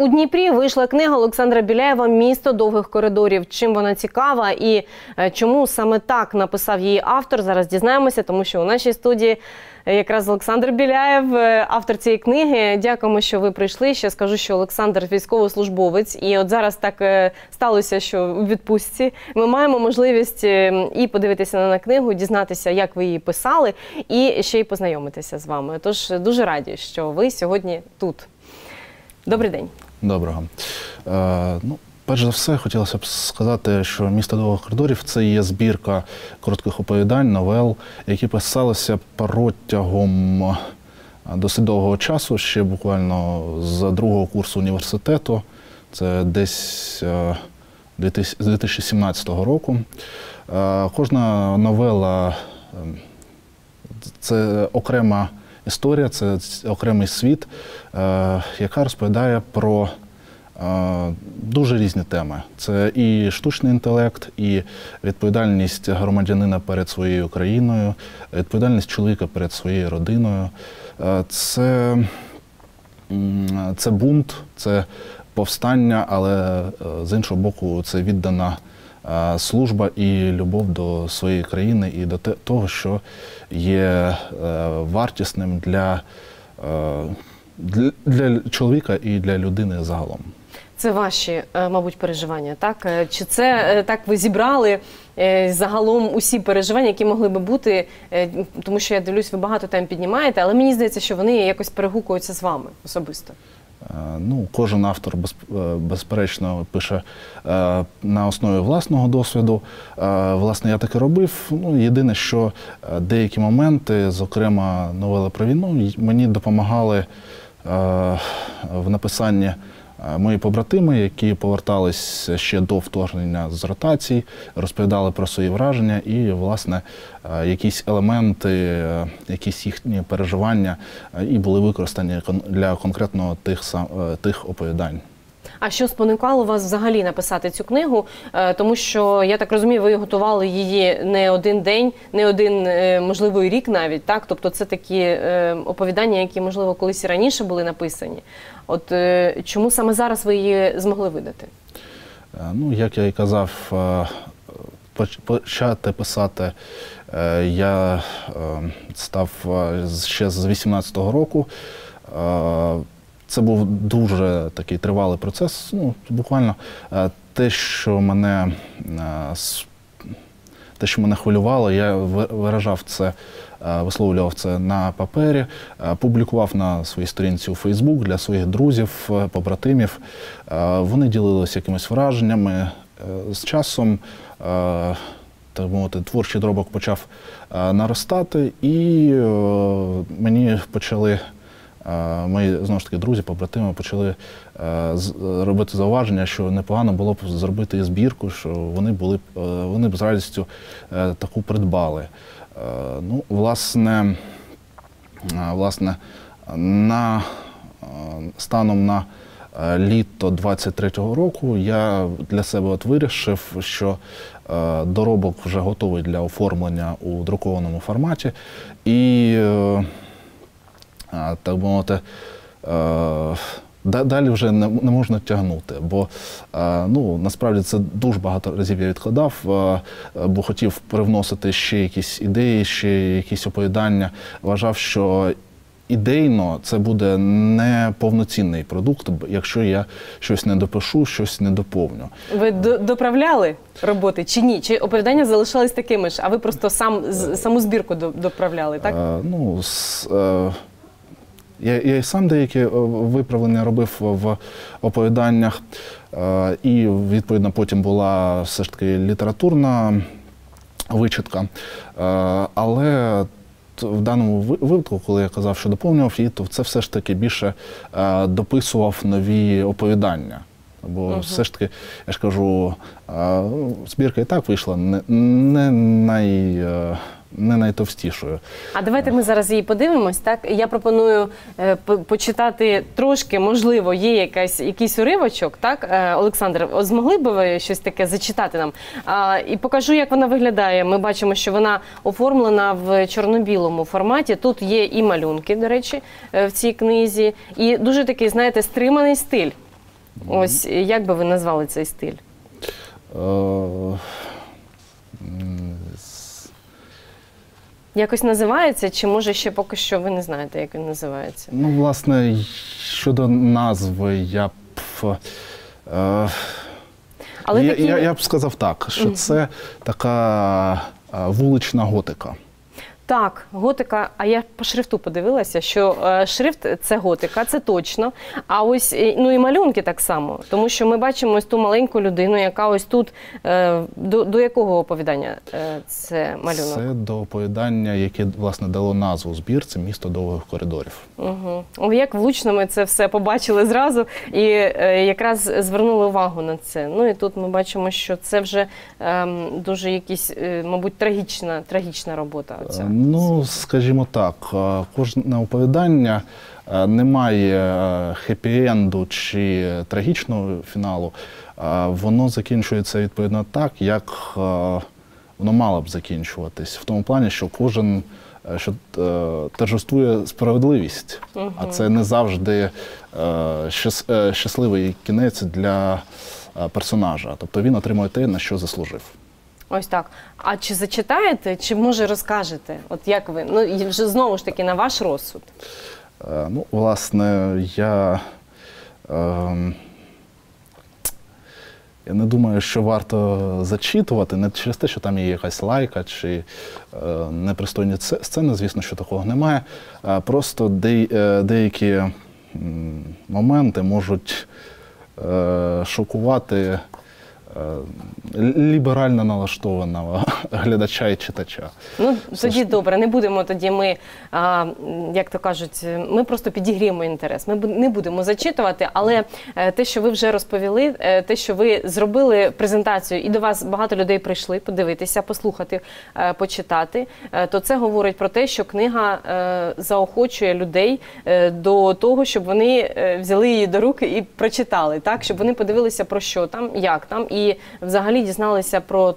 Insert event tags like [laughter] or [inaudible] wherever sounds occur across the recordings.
У Дніпрі вийшла книга Олександра Біляєва Місто довгих коридорів. Чим вона цікава і е, чому саме так написав її автор? Зараз дізнаємося, тому що у нашій студії якраз Олександр Біляєв, е, автор цієї книги. Дякуємо, що ви прийшли. Ще скажу, що Олександр військовослужбовець, і от зараз так е, сталося, що у відпустці ми маємо можливість і подивитися на книгу, дізнатися, як ви її писали, і ще й познайомитися з вами. Тож дуже раді, що ви сьогодні тут. Добрий день. Доброго. Е, ну, перш за все, хотілося б сказати, що місто довгих коридорів це є збірка коротких оповідань, новел, які писалися протягом е, досить довгого часу, ще буквально з другого курсу університету. Це десь е, 2000 з 2017 року. Е, кожна новела е, це окрема історія, це окремий світ, е, яка розповідає про е, дуже різні теми. Це і штучний інтелект, і відповідальність громадянина перед своєю країною, відповідальність чоловіка перед своєю родиною. Е, Це, це бунт, це повстання, але з іншого боку, це віддана служба і любов до своєї країни і до того, що є е, вартісним для, е, для, для чоловіка і для людини загалом. Це ваші, е, мабуть, переживання, так? Чи це так ви зібрали загалом усі переживання, які могли би бути? Тому що я дивлюсь, ви багато тем піднімаєте, але мені здається, що вони якось перегукуються з вами особисто. Е, Ну, кожен автор е, безперечно пише е, на основі власного досвіду. Власне, я таке робив. Ну, єдине, що деякі моменти, зокрема новели про війну, мені допомагали в написанні мої побратими, які повертались ще до вторгнення з ротацій, розповідали про свої враження і, власне, е, якісь елементи, е, якісь їхні переживання е, і були використані для конкретно тих тих оповідань. А що спонукало вас взагалі написати цю книгу? Е, Тому що я так розумію, ви готували її не один день, не один е, можливо рік навіть. Так, тобто це такі е, оповідання, які можливо колись і раніше були написані. От чому саме зараз ви її змогли видати? Ну, як я і казав, почати писати я став ще з 18-го року. Це був дуже такий тривалий процес. Ну, буквально е, те, що мене е, те, що мене хвилювало, я виражав це, е, висловлював це на папері, публікував на своїй сторінці у Фейсбук для своїх друзів, побратимів. Вони ділилися якимись враженнями. З часом, так мовити, творчий дробок почав наростати, і мені почали. Мої знову ж таки друзі, побратими почали е, робити зауваження, що непогано було б зробити збірку, що вони були б е, вони б з радістю е, таку придбали. Ну, власне, власне, на станом на літо 23-го року я для себе от вирішив, що доробок вже готовий для оформлення у друкованому форматі. І так би мовити, е, далі вже не, можна тягнути. Бо е, ну, насправді це дуже багато разів я відкладав, е, бо хотів привносити ще якісь ідеї, ще якісь оповідання. Вважав, що ідейно це буде не повноцінний продукт, якщо я щось не допишу, щось не доповню. Ви доправляли роботи чи ні? Чи оповідання залишались такими ж, а ви просто сам з- саму збірку доправляли, так? Ну, с, е, я, я і сам деякі е, виправлення робив в оповіданнях, е, і відповідно потім була все ж таки літературна вичитка. Е, але в даному випадку, коли я казав, що доповнював її, то це все ж таки більше дописував нові оповідання. Бо все ж таки, я ж кажу, е, збірка і так вийшла не, не, най, не найтовстішою. А давайте ми зараз її подивимось. Так я пропоную е, по- почитати трошки, можливо, є якась якийсь уривочок. Так, Е, Олександр, змогли б ви щось таке зачитати нам? А, і покажу, як вона виглядає. Ми бачимо, що вона оформлена в чорно-білому форматі. Тут є і малюнки, до речі, е, в цій книзі, і дуже такий, знаєте, стриманий стиль. Ось як би ви назвали цей стиль? Е, м, Якось називається, чи може ще поки що ви не знаєте, як він називається? Ну, власне, щодо назви, я б. Е, Але я, такі... я, я б сказав так, що це така е, вулична готика. Так, готика. А я по шрифту подивилася, що е, шрифт це готика, це точно. А ось е, ну і малюнки так само, тому що ми бачимо ось ту маленьку людину, яка ось тут е, до, до якого оповідання е, це малюнок? Це до оповідання, яке власне дало назву збірці місто довгих коридорів. Угу. О, як влучно ми це все побачили зразу і е, якраз звернули увагу на це. Ну і тут ми бачимо, що це вже ем, дуже якісь, е, мабуть, трагічна, трагічна робота. Оця. Ну, скажімо так, е, кожне оповідання е, не має хеппі-енду чи трагічного фіналу. Е, Воно закінчується відповідно так, як воно мало б закінчуватись. В тому плані, що кожен що торжествує справедливість, а це не завжди щас- щасливий кінець для персонажа. Тобто він отримує те, на що заслужив. Ось так. А чи зачитаєте, чи може розкажете? От як ви? Ну вже знову ж таки на ваш розсуд. Е, Ну, власне, я, ем, я не думаю, що варто зачитувати, не через те, що там є якась лайка чи е, непристойні сцени, звісно, що такого немає. А просто де, е, деякі моменти можуть е, шокувати е, ліберально налаштованого [laughs] глядача і читача. Ну тоді добре, не будемо тоді. Ми а, як то кажуть, ми просто підігріємо інтерес. Ми не будемо зачитувати, але е, те, що ви вже розповіли, е, те, що ви зробили презентацію, і до вас багато людей прийшли подивитися, послухати, е, почитати, е, то це говорить про те, що книга е, заохочує людей е, до того, щоб вони е, взяли її до рук і прочитали, так щоб вони подивилися про що там, як там, і взагалі дізналися про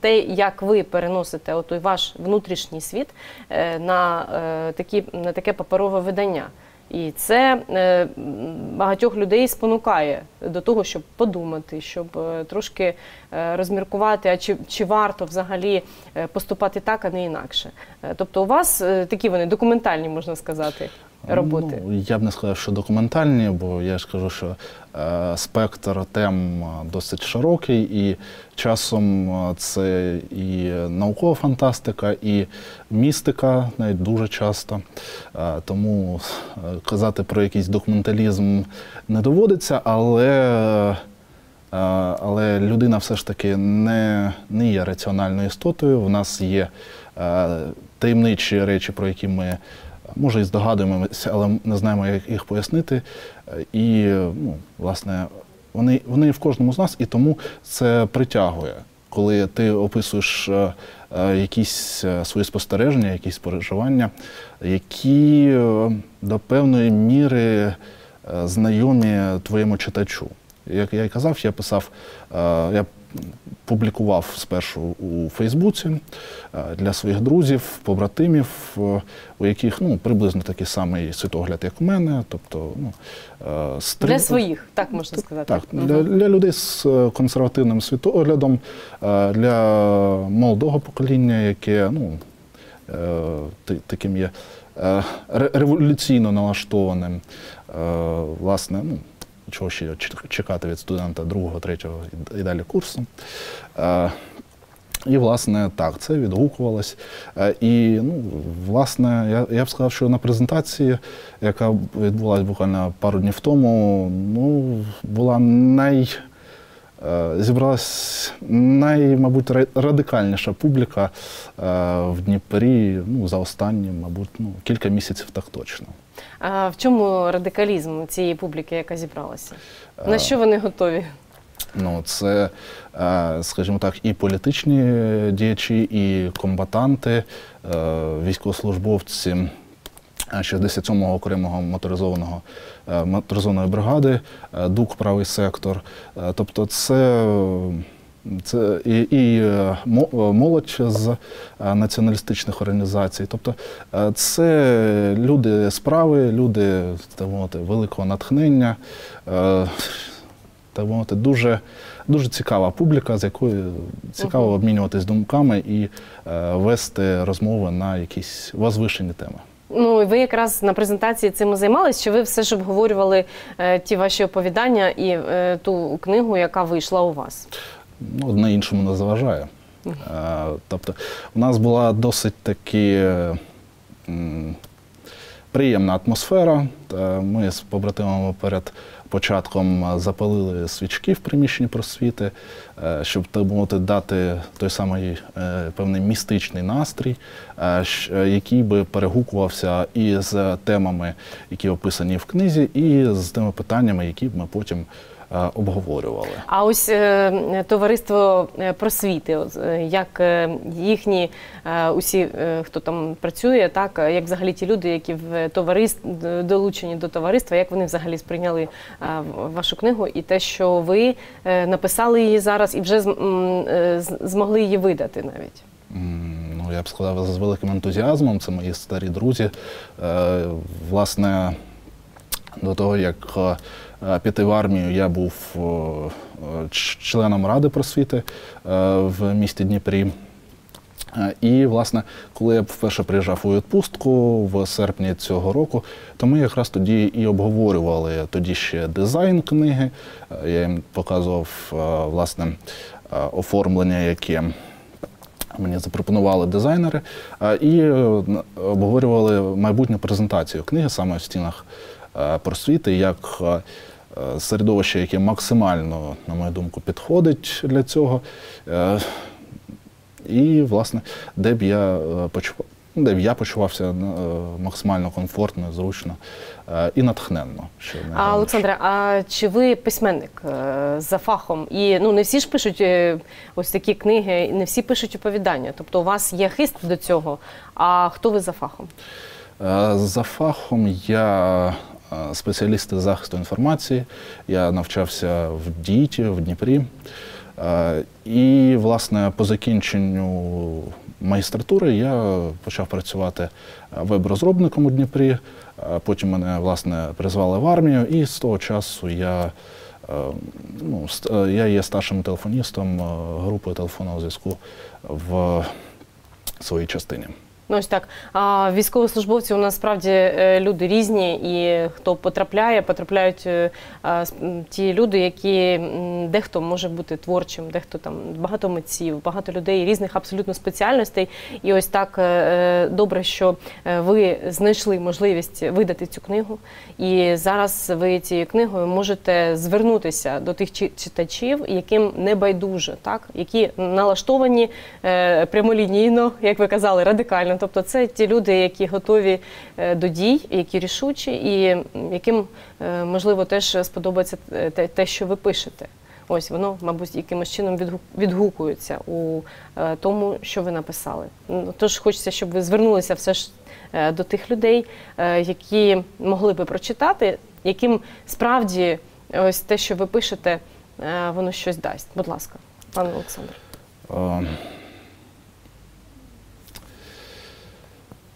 те, як ви переносите отой ваш внутрішній світ е, на, е, такі, на таке паперове видання. І це е, багатьох людей спонукає до того, щоб подумати, щоб трошки розміркувати, а чи, чи варто взагалі поступати так, а не інакше. Тобто, у вас такі вони документальні, можна сказати, роботи. Ну, я б не сказав, що документальні, бо я ж кажу, що спектр тем е, досить широкий, і часом е, це і наукова фантастика, і містика, навіть дуже часто. Е, тому е, казати про якийсь документалізм не доводиться, але. е, Але людина все ж таки не, не є раціональною істотою. В нас є е, таємничі речі, про які ми може і здогадуємося, але не знаємо, як їх пояснити. І ну, власне вони, вони в кожному з нас, і тому це притягує, коли ти описуєш е, е, якісь е, свої спостереження, якісь переживання, які до певної міри знайомі твоєму читачу. Як я й казав, я писав, я публікував спершу у Фейсбуці е, для своїх друзів, побратимів, е, у яких ну, приблизно такий самий світогляд, як у мене. Тобто, ну, е, стрі- Для своїх, так можна сказати. так, для, для людей з консервативним світоглядом, для молодого покоління, яке ну, таким є революційно налаштованим. Власне, ну, чого ще чекати від студента другого, третього і- далі курсу. Е, І, власне, так, це відгукувалось. Е, І, ну, власне, я, я б сказав, що на презентації, яка відбулася буквально пару днів тому, ну, була най. Е, Зібралась най, мабуть, радикальніша публіка е, в Дніпрі ну, за останні, мабуть, ну, кілька місяців так точно. А в чому радикалізм цієї публіки, яка зібралася? Е, На що вони готові? Ну, це, скажімо так, і політичні діячі, і комбатанти, військовослужбовці 67-го окремого моторизованого е, моторизованої бригади, е, ДУК правий сектор. Е, Тобто це. Це і, і мо- молодь з націоналістичних організацій. Тобто це люди справи, люди так мовити, великого натхнення. Так мовити, дуже, дуже цікава публіка, з якою цікаво обмінюватись думками і вести розмови на якісь возвишені теми. Ну, і ви якраз на презентації цим і займались, чи ви все ж обговорювали е, ті ваші оповідання і е, ту книгу, яка вийшла у вас? ну, одне іншому не заважає. Е, Тобто, у нас була досить такі. е, приємна атмосфера. Ми з побратимами перед початком е, запалили свічки в приміщенні просвіти, е, щоб так мовити, дати той самий е, певний містичний настрій, який би перегукувався і з темами, які описані в книзі, і з тими питаннями, які б ми потім обговорювали. А ось е, товариство е, просвіти, е, як е, їхні е, усі, е, хто там працює, так е, як взагалі ті люди, які в товариств долучені до товариства, як вони взагалі сприйняли е, вашу книгу і те, що ви е, написали її зараз і вже е, змогли її видати навіть. Ну, я б сказав, з великим ентузіазмом. Це мої старі друзі. Е, Власне, до того, як е, піти в армію, я був е, е, членом Ради просвіти е, в місті Дніпрі. Е, І, власне, коли я вперше приїжджав у відпустку в серпні цього року, то ми якраз тоді і обговорювали тоді ще дизайн книги. Е, Я їм показував е, власне е, оформлення, яке мені запропонували дизайнери, е, і е, обговорювали майбутню презентацію книги саме в стінах е, просвіти, як е, е, середовище, яке максимально, на мою думку, підходить для цього. Е, І, власне, де б я е, почував. Де б я почувався е, максимально комфортно, зручно е, і натхненно. Що А. Олександре, а чи ви письменник е, за фахом? І ну не всі ж пишуть е, ось такі книги, не всі пишуть оповідання. Тобто у вас є хист до цього. А хто ви за фахом? Е, За фахом я е, спеціаліст захисту інформації. Я навчався в ДІТі в Дніпрі. І, власне, по закінченню магістратури я почав працювати веб-розробником у Дніпрі. Потім мене власне призвали в армію, і з того часу я, ну, я є старшим телефоністом групи телефонного зв'язку в своїй частині. Ну ось так. А військовослужбовці у нас справді е, люди різні, і хто потрапляє, потрапляють е, ті люди, які дехто може бути творчим, дехто там багато митців, багато людей різних абсолютно спеціальностей. І ось так е, добре, що ви знайшли можливість видати цю книгу. І зараз ви цією книгою можете звернутися до тих чи- читачів, яким не байдуже, так які налаштовані прямолінійно, як ви казали, радикально. Тобто, це ті люди, які готові е, до дій, які рішучі, і яким е, можливо теж сподобається е, те, те, що ви пишете. Ось воно, мабуть, якимось чином відгу- відгукується у тому, що ви написали. Тож хочеться, щоб ви звернулися все ж до тих людей, які могли би прочитати, яким справді ось те, що ви пишете, воно щось дасть. Будь ласка, пане Олександр. Е,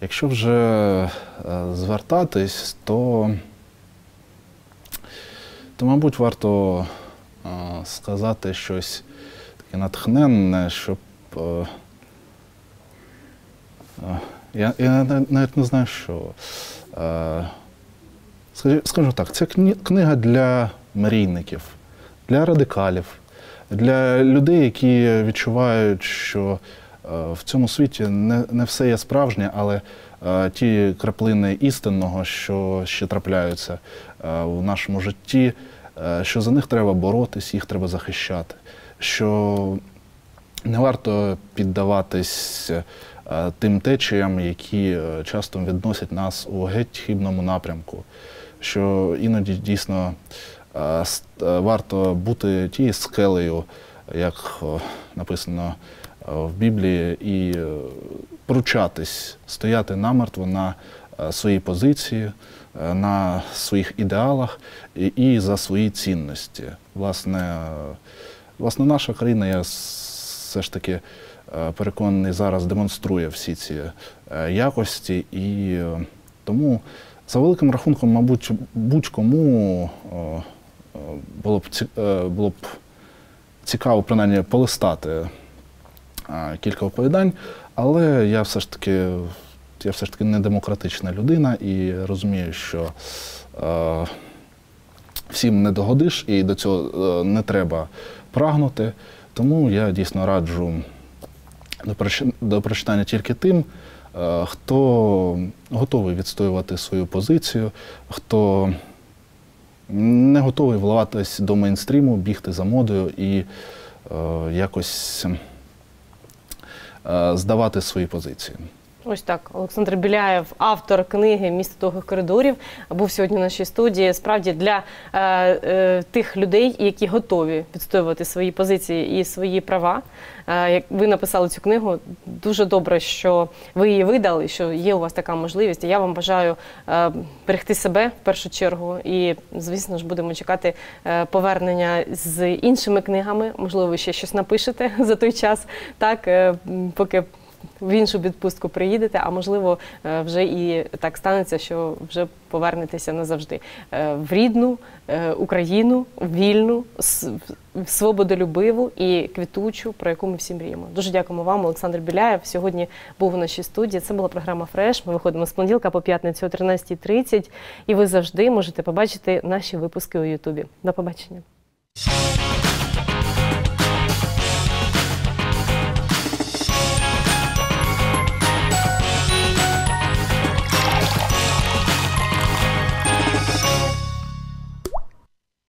Якщо вже е, звертатись, то, то мабуть, варто е, сказати щось таке натхненне, щоб. е, Я, я навіть не знаю, що. Скажу, так, це книга для мрійників, для радикалів, для людей, які відчувають, що в цьому світі не, не все є справжнє, але е, ті краплини істинного, що ще трапляються е, в нашому житті, е, що за них треба боротись, їх треба захищати. Що не варто піддаватись тим течіям, які часто відносять нас у геть хибному напрямку. Що іноді дійсно варто бути тією скелею, як написано в Біблії, і е, пручатись, стояти намертво на е, своїй позиції, е, на своїх ідеалах і, за свої цінності. Власне, е, власне, наша країна, я все ж таки е, переконаний, зараз демонструє всі ці е, якості, і е, тому за великим рахунком, мабуть, будь-кому було б е, було б цікаво принаймні полистати е, кілька оповідань, але я все ж таки, я все ж таки не демократична людина і розумію, що е, всім не догодиш і до цього е, не треба прагнути. Тому я дійсно раджу до прочитання тільки тим, е, хто готовий відстоювати свою позицію, хто не готовий вливатись до мейнстріму, бігти за модою і е, якось здавати свої позиції. Ось так, Олександр Біляєв, автор книги Місто довгих коридорів, був сьогодні в нашій студії. Справді для е, е, тих людей, які готові відстоювати свої позиції і свої права. Е, як ви написали цю книгу, дуже добре, що ви її видали, що є у вас така можливість. І я вам бажаю е, берегти себе в першу чергу. І, звісно ж, будемо чекати е, повернення з іншими книгами. Можливо, ви ще щось напишете [laughs] за той час, так поки в іншу відпустку приїдете, а можливо, е, вже і так станеться, що вже повернетеся назавжди Е, в рідну е, Україну, вільну, свободолюбиву і квітучу, про яку ми всі мріємо. Дуже дякуємо вам, Олександр Біляєв. Сьогодні був у нашій студії. Це була програма Фреш. Ми виходимо з понеділка по п'ятницю о 13.30. І ви завжди можете побачити наші випуски у Ютубі. До побачення.